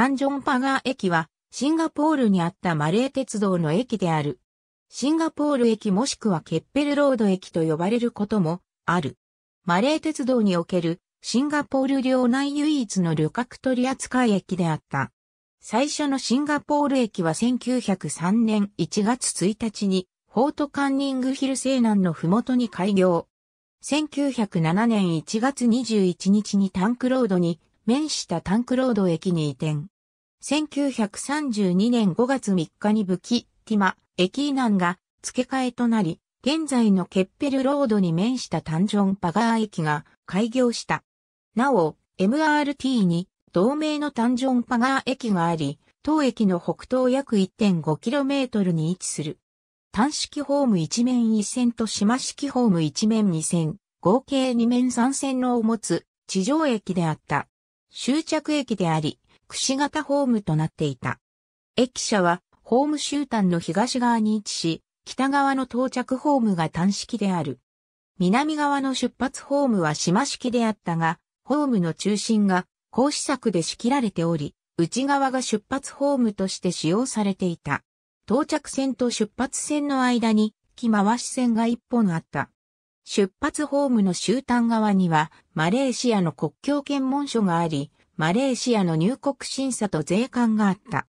タンジョンパガー駅はシンガポールにあったマレー鉄道の駅である。シンガポール駅もしくはケッペルロード駅と呼ばれることもある。マレー鉄道におけるシンガポール領内唯一の旅客取扱駅であった。最初のシンガポール駅は1903年1月1日にフォートカンニングヒル西南のふもとに開業。1907年1月21日にタンクロードに面したタンクロード駅に移転。1932年5月3日に武器、ティマ、駅以南が付け替えとなり、現在のケッペルロードに面したタンジョンパガー駅が開業した。なお、MRT に同名のタンジョンパガー駅があり、当駅の北東約 1.5km に位置する。単式ホーム一面一線と島式ホーム一面二線、合計二面三線のを持つ地上駅であった。終着駅であり、くし形ホームとなっていた。駅舎はホーム終端の東側に位置し、北側の到着ホームが単式である。南側の出発ホームは島式であったが、ホームの中心が格子柵で仕切られており、内側が出発ホームとして使用されていた。到着線と出発線の間に木回し線が一本あった。出発ホームの終端側にはマレーシアの国境検問所があり、マレーシアの入国審査と税関があった。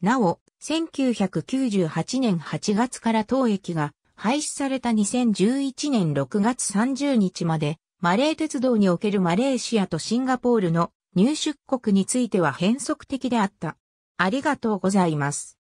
なお、1998年8月から当駅が廃止された2011年6月30日まで、マレー鉄道におけるマレーシアとシンガポールの入出国については変則的であった。ありがとうございます。